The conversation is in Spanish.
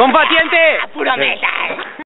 ¡Combatiente! ¡Puro metal!